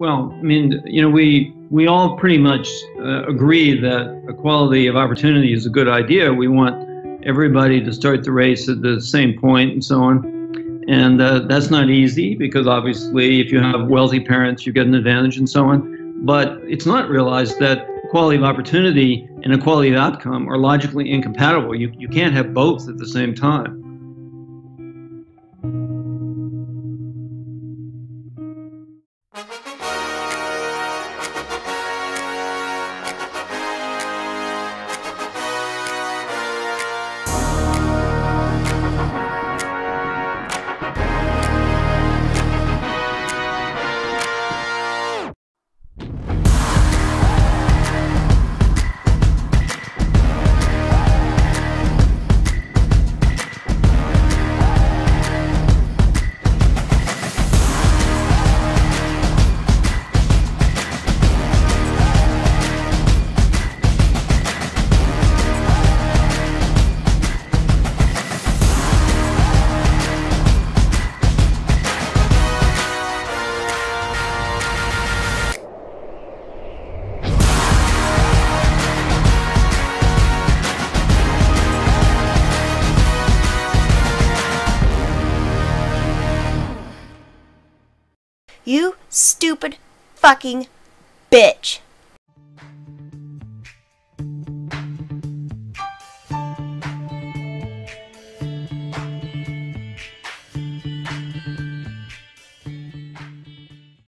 Well, I mean, you know, we we all pretty much uh, agree that equality of opportunity is a good idea. We want everybody to start the race at the same point and so on. And uh, that's not easy because obviously, if you have wealthy parents, you get an advantage and so on. But it's not realized that equality of opportunity and equality of outcome are logically incompatible. You, you can't have both at the same time. You stupid fucking bitch.